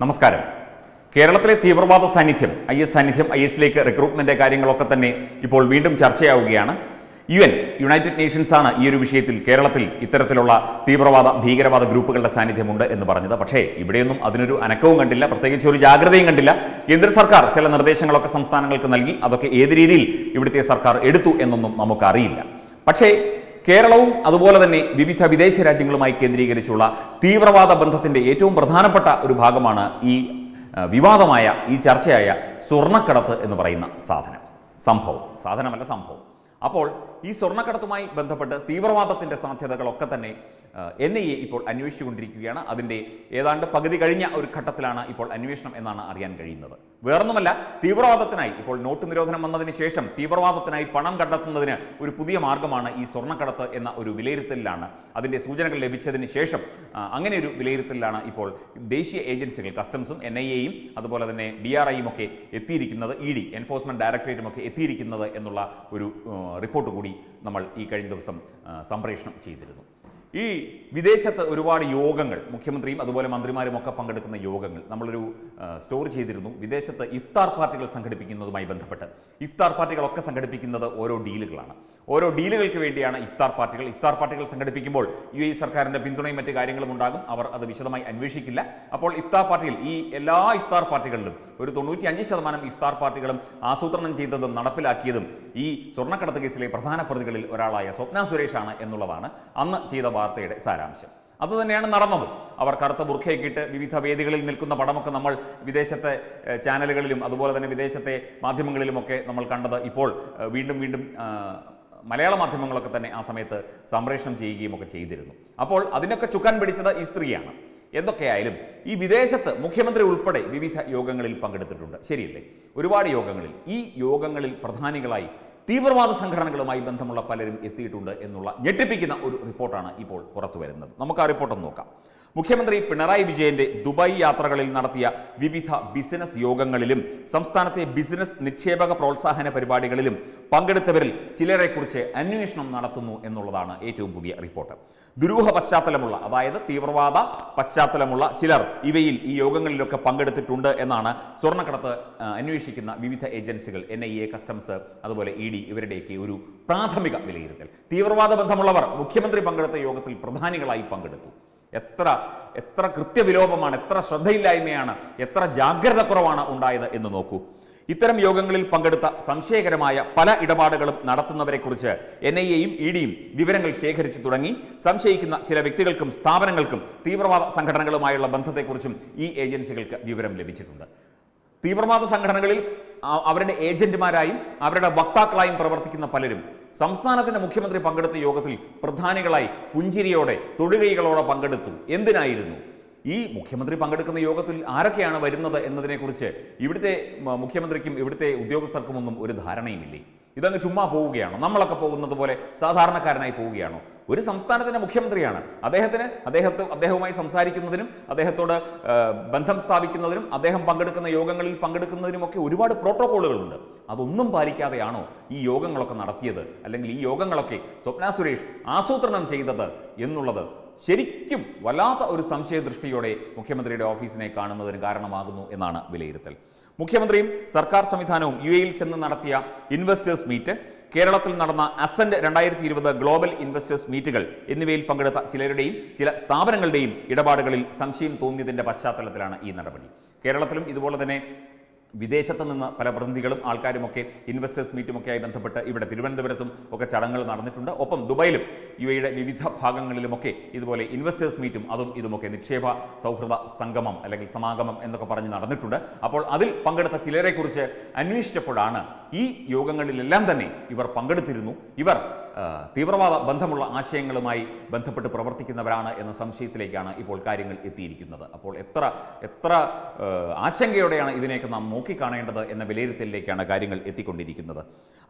നമസ്കാരം. കേരളത്തിലെ തീവ്രവാദ സാന്നിധ്യം ഐ എസ് സാന്നിധ്യം ഐ എസിലേക്ക് റിക്രൂട്ട്മെന്റ് കാര്യങ്ങളൊക്കെ തന്നെ ഇപ്പോൾ വീണ്ടും ചർച്ചയാവുകയാണ്. യു എൻ യുണൈറ്റഡ് നേഷൻസ് ആണ് ഈ ഒരു വിഷയത്തിൽ കേരളത്തിൽ ഇത്തരത്തിലുള്ള തീവ്രവാദ ഭീകരവാദ ഗ്രൂപ്പുകളുടെ സാന്നിധ്യമുണ്ട് എന്ന് പറഞ്ഞത്. പക്ഷേ ഇവിടെയൊന്നും അതിനൊരു അനക്കവും കണ്ടില്ല പ്രത്യേകിച്ച് ഒരു ജാഗ്രതയും കണ്ടില്ല. കേന്ദ്ര സർക്കാർ ചില നിർദ്ദേശങ്ങളൊക്കെ സംസ്ഥാനങ്ങൾക്ക് നൽകി അതൊക്കെ ഏത് രീതിയിൽ ഇവിടുത്തെ സർക്കാർ എടുത്തു എന്നൊന്നും നമുക്കറിയില്ല. പക്ഷേ കേരളവും അതുപോലെ തന്നെ വിവിധ വിദേശ രാജ്യങ്ങളുമായി കേന്ദ്രീകരിച്ചുള്ള തീവ്രവാദ ബന്ധത്തിന്റെ ഏറ്റവും പ്രധാനപ്പെട്ട ഒരു ഭാഗമാണ് ഈ വിവാദമായ ഈ ചർച്ചയായ സ്വർണക്കടത്ത് എന്ന് പറയുന്ന സാധനം. സംഭവം. സാധനമല്ല സംഭവം. അപ്പോൾ ഈ സ്വർണക്കടത്തുമായി ബന്ധപ്പെട്ട് തീവ്രവാദത്തിന്റെ സാധ്യതകളൊക്കെ തന്നെ എൻ ഐ എ ഇപ്പോൾ അന്വേഷിച്ചുകൊണ്ടിരിക്കുകയാണ്. അതിന്റെ ഏതാണ്ട് പകുതി കഴിഞ്ഞ ഒരു ഘട്ടത്തിലാണ് ഇപ്പോൾ അന്വേഷണം എന്നാണ് അറിയാൻ കഴിയുന്നത്. വേറൊന്നുമല്ല തീവ്രവാദത്തിനായി ഇപ്പോൾ നോട്ട് നിരോധനം വന്നതിന് ശേഷം തീവ്രവാദത്തിനായി പണം കണ്ടെത്തുന്നതിന് ഒരു പുതിയ മാർഗമാണ് ഈ സ്വർണക്കടത്ത് എന്ന ഒരു വിലയിരുത്തലിലാണ് അതിന്റെ സൂചനകൾ ലഭിച്ചതിന് ശേഷം അങ്ങനെ ഒരു വിലയിരുത്തലിലാണ് ഇപ്പോൾ ദേശീയ ഏജൻസികൾ കസ്റ്റംസും എൻ ഐ എയും അതുപോലെ തന്നെ ഡി ആർ ഐയും ഒക്കെ എത്തിയിരിക്കുന്നത് ഇ ഡി എൻഫോഴ്സ്മെന്റ് ഡയറക്ടറേറ്റും ഒക്കെ എത്തിയിരിക്കുന്നത് എന്നുള്ള ഒരു റിപ്പോർട്ട് കൂടി നമ്മൾ ഈ കഴിഞ്ഞ ദിവസം സംപ്രേഷണം ചെയ്തിരുന്നു. ഈ വിദേശത്ത് ഒരുപാട് യോഗങ്ങൾ മുഖ്യമന്ത്രിയും അതുപോലെ മന്ത്രിമാരും ഒക്കെ പങ്കെടുക്കുന്ന യോഗങ്ങൾ നമ്മളൊരു സ്റ്റോർ ചെയ്തിരുന്നു. വിദേശത്ത് ഇഫ്താർ പാർട്ടികൾ സംഘടിപ്പിക്കുന്നതുമായി ബന്ധപ്പെട്ട്. ഇഫ്താർ പാർട്ടികളൊക്കെ സംഘടിപ്പിക്കുന്നത് ഓരോ ഡീലുകളാണ്. ഓരോ ഡീലുകൾക്ക് വേണ്ടിയാണ് ഇഫ്താർ പാർട്ടികൾ. ഇഫ്താർ പാർട്ടികൾ സംഘടിപ്പിക്കുമ്പോൾ യു എ സർക്കാരിന്റെ പിന്തുണയും മറ്റ് കാര്യങ്ങളും ഉണ്ടാകും. അവർ അത് വിശദമായി അന്വേഷിക്കില്ല. അപ്പോൾ ഇഫ്താർ പാർട്ടിയിൽ ഈ എല്ലാ ഇഫ്താർ പാർട്ടികളിലും ഒരു തൊണ്ണൂറ്റി അഞ്ച് ശതമാനം ഇഫ്താർ പാർട്ടികളും ആസൂത്രണം ചെയ്തതും നടപ്പിലാക്കിയതും ഈ സ്വർണക്കടത്ത് കേസിലെ പ്രധാന പ്രതികളിൽ ഒരാളായ സ്വപ്ന സുരേഷാണ് എന്നുള്ളതാണ്. അന്ന് ചെയ്ത വാർത്തയുടെ സാരാംശം. അതുതന്നെയാണ് നടന്നത്. അവർ കറുത്ത ബുർഖയൊക്കെയിട്ട് വിവിധ വേദികളിൽ നിൽക്കുന്ന പടമൊക്കെ നമ്മൾ വിദേശത്തെ ചാനലുകളിലും അതുപോലെ തന്നെ വിദേശത്തെ മാധ്യമങ്ങളിലുമൊക്കെ നമ്മൾ കണ്ടത്. ഇപ്പോൾ വീണ്ടും വീണ്ടും മലയാള മാധ്യമങ്ങളൊക്കെ തന്നെ ആ സമയത്ത് സംപ്രേഷണം ചെയ്യുകയും ഒക്കെ ചെയ്തിരുന്നു. അപ്പോൾ അതിനൊക്കെ ചുക്കാൻ പിടിച്ചത് ഈ സ്ത്രീയാണ്. എന്തൊക്കെയായാലും ഈ വിദേശത്ത് മുഖ്യമന്ത്രി ഉൾപ്പെടെ വിവിധ യോഗങ്ങളിൽ പങ്കെടുത്തിട്ടുണ്ട്. ശരിയല്ലേ? ഒരുപാട് യോഗങ്ങളിൽ. ഈ യോഗങ്ങളിൽ പ്രധാനികളായി തീവ്രവാദ സംഘടനകളുമായി ബന്ധമുള്ള പലരും എത്തിയിട്ടുണ്ട് എന്നുള്ള ഞെട്ടിപ്പിക്കുന്ന ഒരു റിപ്പോർട്ടാണ് ഇപ്പോൾ പുറത്തു വരുന്നത് നമുക്ക് ആ റിപ്പോർട്ടൊന്ന് നോക്കാം. മുഖ്യമന്ത്രി പിണറായി വിജയന്റെ ദുബായ് യാത്രകളിൽ നടത്തിയ വിവിധ ബിസിനസ് യോഗങ്ങളിലും സംസ്ഥാനത്തെ ബിസിനസ് നിക്ഷേപക പ്രോത്സാഹന പരിപാടികളിലും പങ്കെടുത്തവരിൽ ചിലരെക്കുറിച്ച് അന്വേഷണം നടത്തുന്നു എന്നുള്ളതാണ് ഏറ്റവും പുതിയ റിപ്പോർട്ട്. ദുരൂഹ പശ്ചാത്തലമുള്ള അതായത് തീവ്രവാദ പശ്ചാത്തലമുള്ള ചിലർ ഇവയിൽ ഈ യോഗങ്ങളിലൊക്കെ പങ്കെടുത്തിട്ടുണ്ട് എന്നാണ് സ്വർണക്കടത്ത് അന്വേഷിക്കുന്ന വിവിധ ഏജൻസികൾ എൻ ഐ എ കസ്റ്റംസ് അതുപോലെ ഇ ഡി ഇവരുടെയൊക്കെ ഒരു പ്രാഥമിക വിലയിരുത്തൽ. തീവ്രവാദ ബന്ധമുള്ളവർ മുഖ്യമന്ത്രി പങ്കെടുത്ത യോഗത്തിൽ പ്രധാനികളായി പങ്കെടുത്തു. എത്ര എത്ര കൃത്യവിലോപമാണ് എത്ര ശ്രദ്ധയില്ലായ്മയാണ് എത്ര ജാഗ്രത കുറവാണ് ഉണ്ടായത് എന്ന് നോക്കൂ. ഇത്തരം യോഗങ്ങളിൽ പങ്കെടുത്ത സംശയകരമായ പല ഇടപാടുകളും നടത്തുന്നവരെക്കുറിച്ച് എൻ ഐ എയും ഇ ഡിയും വിവരങ്ങൾ ശേഖരിച്ചു തുടങ്ങി. സംശയിക്കുന്ന ചില വ്യക്തികൾക്കും സ്ഥാപനങ്ങൾക്കും തീവ്രവാദ സംഘടനകളുമായുള്ള ബന്ധത്തെക്കുറിച്ചും ഈ ഏജൻസികൾക്ക് വിവരം ലഭിച്ചിട്ടുണ്ട്. തീവ്രവാദ സംഘടനകളിൽ അവരുടെ ഏജന്റുമാരായും അവരുടെ വക്താക്കളായും പ്രവർത്തിക്കുന്ന പലരും സംസ്ഥാനത്തിന്റെ മുഖ്യമന്ത്രി പങ്കെടുത്ത യോഗത്തിൽ പ്രധാനികളായി പുഞ്ചിരിയോടെ തൊടുകൈകളോടെ പങ്കെടുത്തു. എന്തിനായിരുന്നു? ഈ മുഖ്യമന്ത്രി പങ്കെടുക്കുന്ന യോഗത്തിൽ ആരൊക്കെയാണ് വരുന്നത് എന്നതിനെക്കുറിച്ച് ഇവിടുത്തെ മുഖ്യമന്ത്രിക്കും ഇവിടുത്തെ ഉദ്യോഗസ്ഥർക്കും ഒന്നും ഒരു ധാരണയുമില്ലേ? ഇതങ്ങ് ചുമ്മാ പോവുകയാണോ? നമ്മളൊക്കെ പോകുന്നത് പോലെ സാധാരണക്കാരനായി പോവുകയാണോ? ഒരു സംസ്ഥാനത്തിന്റെ മുഖ്യമന്ത്രിയാണ്. അദ്ദേഹത്തിന് അദ്ദേഹത്തെ അദ്ദേഹവുമായി സംസാരിക്കുന്നതിനും അദ്ദേഹത്തോട് ബന്ധം സ്ഥാപിക്കുന്നതിനും അദ്ദേഹം പങ്കെടുക്കുന്ന യോഗങ്ങളിൽ പങ്കെടുക്കുന്നതിനുമൊക്കെ ഒരുപാട് പ്രോട്ടോക്കോളുകളുണ്ട് അതൊന്നും പാലിക്കാതെയാണോ ഈ യോഗങ്ങളൊക്കെ നടത്തിയത്? അല്ലെങ്കിൽ ഈ യോഗങ്ങളൊക്കെ സ്വപ്ന സുരേഷ് ആസൂത്രണം ചെയ്തത് എന്നുള്ളത് ശരിക്കും വല്ലാത്ത ഒരു സംശയദൃഷ്ടിയോടെ മുഖ്യമന്ത്രിയുടെ ഓഫീസിനെ കാണുന്നതിന് കാരണമാകുന്നു എന്നാണ് വിലയിരുത്തൽ. മുഖ്യമന്ത്രിയും സർക്കാർ സംവിധാനവും യു എയിൽ ചെന്ന് നടത്തിയ ഇൻവെസ്റ്റേഴ്സ് മീറ്റ് കേരളത്തിൽ നടന്ന അസന്റ് രണ്ടായിരത്തി ഇരുപത് ഗ്ലോബൽ ഇൻവെസ്റ്റേഴ്സ് മീറ്റുകൾ എന്നിവയിൽ പങ്കെടുത്ത ചിലരുടെയും ചില സ്ഥാപനങ്ങളുടെയും ഇടപാടുകളിൽ സംശയം തോന്നിയതിന്റെ പശ്ചാത്തലത്തിലാണ് ഈ നടപടി. കേരളത്തിലും ഇതുപോലെ തന്നെ വിദേശത്ത് നിന്ന് പല പ്രതിനിധികളും ആൾക്കാരുമൊക്കെ ഇൻവെസ്റ്റേഴ്സ് മീറ്റുമൊക്കെയായി ബന്ധപ്പെട്ട് ഇവിടെ തിരുവനന്തപുരത്തും ഒക്കെ ചടങ്ങുകൾ നടന്നിട്ടുണ്ട്. ഒപ്പം ദുബായിലും യു എയുടെ വിവിധ ഭാഗങ്ങളിലുമൊക്കെ ഇതുപോലെ ഇൻവെസ്റ്റേഴ്സ് മീറ്റും അതും ഇതുമൊക്കെ നിക്ഷേപ സൗഹൃദ സംഗമം അല്ലെങ്കിൽ സമാഗമം എന്നൊക്കെ പറഞ്ഞ് നടന്നിട്ടുണ്ട്. അപ്പോൾ അതിൽ പങ്കെടുത്ത ചിലരെക്കുറിച്ച് അന്വേഷിച്ചപ്പോഴാണ് ഈ യോഗങ്ങളിലെല്ലാം തന്നെ ഇവർ പങ്കെടുത്തിരുന്നു. ഇവർ തീവ്രവാദ ബന്ധമുള്ള ആശയങ്ങളുമായി ബന്ധപ്പെട്ട് പ്രവർത്തിക്കുന്നവരാണ് എന്ന സംശയത്തിലേക്കാണ് ഇപ്പോൾ കാര്യങ്ങൾ എത്തിയിരിക്കുന്നത്. അപ്പോൾ എത്ര എത്ര ആശങ്കയോടെയാണ് ഇതിനെയൊക്കെ നാം നോക്കിക്കാണേണ്ടത് എന്ന വിലയിരുത്തലിലേക്കാണ് കാര്യങ്ങൾ എത്തിക്കൊണ്ടിരിക്കുന്നത്.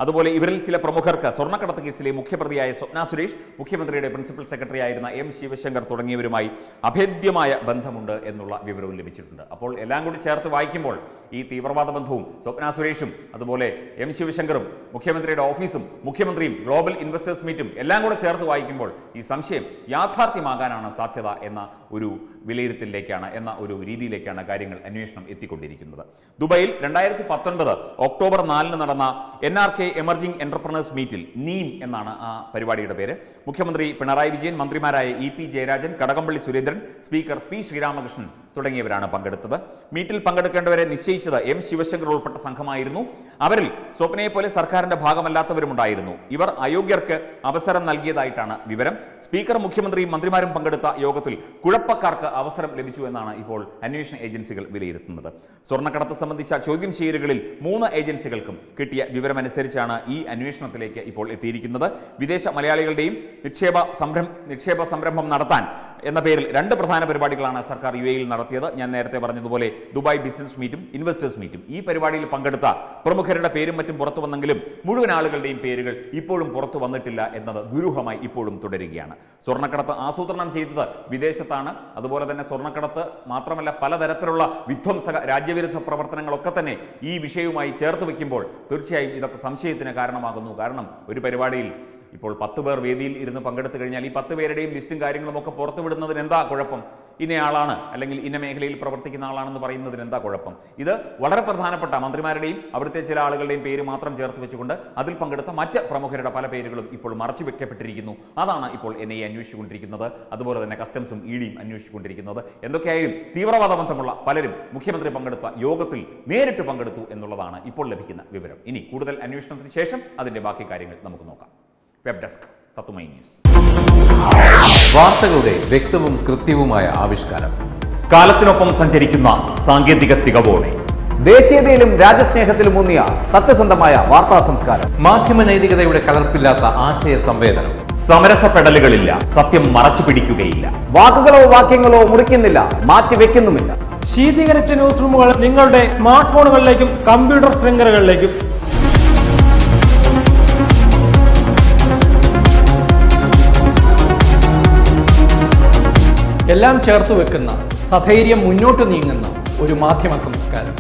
അതുപോലെ ഇവരിൽ ചില പ്രമുഖർക്ക് സ്വർണക്കടത്ത് കേസിലെ മുഖ്യപ്രതിയായ സ്വപ്ന സുരേഷ് മുഖ്യമന്ത്രിയുടെ പ്രിൻസിപ്പൽ സെക്രട്ടറി ആയിരുന്ന എം ശിവശങ്കർ തുടങ്ങിയവരുമായി അഭേദ്യമായ ബന്ധമുണ്ട് എന്നുള്ള വിവരവും ലഭിച്ചിട്ടുണ്ട്. അപ്പോൾ എല്ലാം കൂടി ചേർത്ത് വായിക്കുമ്പോൾ ഈ തീവ്രവാദ ബന്ധവും സ്വപ്ന സുരേഷും അതുപോലെ എം ശിവശങ്കറും മുഖ്യമന്ത്രിയുടെ ഓഫീസും മുഖ്യമന്ത്രിയും ഗ്ലോബൽ ഇൻവെസ്റ്റ് ഇൻവെസ്റ്റേഴ്സ് മീറ്റും എല്ലാം കൂടെ ചേർത്ത് വായിക്കുമ്പോൾ ഈ സംശയം യാഥാർത്ഥ്യമാകാനാണ് സാധ്യത എന്ന ഒരു വിലയിരുത്തലിലേക്കാണ് എന്ന ഒരു രീതിയിലേക്കാണ് കാര്യങ്ങൾ അന്വേഷണം എത്തിക്കൊണ്ടിരിക്കുന്നത്. ദുബായിൽ രണ്ടായിരത്തി പത്തൊൻപത് ഒക്ടോബർ നാലിന് നടന്ന N R K emerging entrepreneurs മീറ്റിൽ നീം എന്നാണ് ആ പരിപാടിയുടെ പേര്. മുഖ്യമന്ത്രി പിണറായി വിജയൻ മന്ത്രിമാരായ E P Jayarajan Kadakampally Surendran speaker P Sreeramakrishnan തുടങ്ങിയവരാണ് പങ്കെടുത്തത്. മീറ്റിൽ പങ്കെടുക്കേണ്ടവരെ നിശ്ചയിച്ചത് എം ശിവശങ്കർ ഉൾപ്പെട്ട സംഘമായിരുന്നു. അവരിൽ സ്വപ്നയെ പോലെ സർക്കാരിന്റെ ഭാഗമല്ലാത്തവരുമുണ്ടായിരുന്നു ഇവർ അയോഗ്യർക്ക് അവസരം നൽകിയതായിട്ടാണ് വിവരം. സ്പീക്കർ മുഖ്യമന്ത്രിയും മന്ത്രിമാരും പങ്കെടുത്ത യോഗത്തിൽ കുഴപ്പക്കാർക്ക് അവസരം ലഭിച്ചു എന്നാണ് ഇപ്പോൾ അന്വേഷണ ഏജൻസികൾ വിലയിരുത്തുന്നത്. സ്വർണക്കടത്ത് സംബന്ധിച്ച ചോദ്യം ചെയ്യലുകളിൽ മൂന്ന് ഏജൻസികൾക്കും കിട്ടിയ വിവരമനുസരിച്ചാണ് ഈ അന്വേഷണത്തിലേക്ക് ഇപ്പോൾ എത്തിയിരിക്കുന്നത്. വിദേശ മലയാളികളുടെയും നിക്ഷേപ സംരംഭം നിക്ഷേപ സംരംഭം നടത്താൻ എന്ന പേരിൽ രണ്ട് പ്രധാന പരിപാടികളാണ് സർക്കാർ യു എയിൽ നടത്തിയത്. ഞാൻ നേരത്തെ പറഞ്ഞതുപോലെ ദുബായ് ബിസിനസ് മീറ്റും ഇൻവെസ്റ്റേഴ്സ് മീറ്റും. ഈ പരിപാടിയിൽ പങ്കെടുത്ത പ്രമുഖരുടെ പേരും മറ്റും പുറത്തു വന്നെങ്കിലും മുഴുവൻ ആളുകളുടെയും പേരുകൾ ഇപ്പോഴും പുറത്തു വന്നിട്ടില്ല എന്നത് ദുരൂഹമായി ഇപ്പോഴും തുടരുകയാണ്. സ്വർണക്കടത്ത് ആസൂത്രണം ചെയ്തത് വിദേശത്താണ്. അതുപോലെ തന്നെ സ്വർണക്കടത്ത് മാത്രമല്ല പലതരത്തിലുള്ള വിധ്വംസക രാജ്യവിരുദ്ധ പ്രവർത്തനങ്ങളൊക്കെ തന്നെ ഈ വിഷയവുമായി ചേർത്ത് വയ്ക്കുമ്പോൾ തീർച്ചയായും ഇതൊക്കെ സംശയത്തിന് കാരണമാകുന്നു. കാരണം ഒരു പരിപാടിയിൽ ഇപ്പോൾ പത്ത് പേർ വേദിയിൽ ഇരുന്ന് പങ്കെടുത്തു കഴിഞ്ഞാൽ ഈ പത്ത് പേരുടെയും ലിസ്റ്റും കാര്യങ്ങളും ഒക്കെ പുറത്തുവിടുന്നതിന് എന്താ കുഴപ്പം? ഇന്നയാളാണ് അല്ലെങ്കിൽ ഇന്ന മേഖലയിൽ പ്രവർത്തിക്കുന്ന ആളാണെന്ന് പറയുന്നതിന് എന്താ കുഴപ്പം? ഇത് വളരെ പ്രധാനപ്പെട്ട മന്ത്രിമാരുടെയും അവിടുത്തെ ചില ആളുകളുടെയും പേര് മാത്രം ചേർത്ത് വെച്ചുകൊണ്ട് അതിൽ പങ്കെടുത്ത മറ്റ് പ്രമുഖരുടെ പല പേരുകളും ഇപ്പോൾ മറച്ചു വെക്കപ്പെട്ടിരിക്കുന്നു. അതാണ് ഇപ്പോൾ എൻ ഐ അന്വേഷിച്ചുകൊണ്ടിരിക്കുന്നത്. അതുപോലെ തന്നെ കസ്റ്റംസും ഇ ഡിയും അന്വേഷിച്ചുകൊണ്ടിരിക്കുന്നത്. എന്തൊക്കെയായാലും തീവ്രവാദ ബന്ധമുള്ള പലരും മുഖ്യമന്ത്രി പങ്കെടുത്ത യോഗത്തിൽ നേരിട്ട് പങ്കെടുത്തു എന്നുള്ളതാണ് ഇപ്പോൾ ലഭിക്കുന്ന വിവരം. ഇനി കൂടുതൽ അന്വേഷണത്തിന് ശേഷം അതിന്റെ ബാക്കി കാര്യങ്ങൾ നമുക്ക് നോക്കാം. വെബ് ഡെസ്ക് തത്തുമൈ ന്യൂസ്. വാർത്തകളുടെ വ്യക്തവും കൃത്യവുമായ ആവിഷ്കാരം. കാലത്തിനൊപ്പം സഞ്ചരിക്കുന്ന സാങ്കേതിക തികവോടെ. ദേശീയതയിലും രാജ്യസ്നേഹത്തിലും ഊന്നിയ സത്യസന്ധമായ വാർത്താ സംസ്കാരം. മാധ്യമ നൈതികതയുടെ കലർപ്പില്ലാത്ത ആശയ സംവേദനം. സമരസപ്പെടലുകളില്ല സത്യം മറച്ചു പിടിക്കുകയില്ല. വാക്കുകളോ വാക്യങ്ങളോ മുറിക്കുന്നില്ല മാറ്റി വെക്കുന്നുമില്ല. ശീതീകരിച്ച ന്യൂസ് റൂമുകൾ നിങ്ങളുടെ സ്മാർട്ട് ഫോണുകളിലേക്കും കമ്പ്യൂട്ടർ ശൃംഖലകളിലേക്കും എല്ലാം ചേർത്ത് വെക്കുന്ന സധൈര്യം മുന്നോട്ട് നീങ്ങുന്ന ഒരു മാധ്യമ സംസ്കാരം.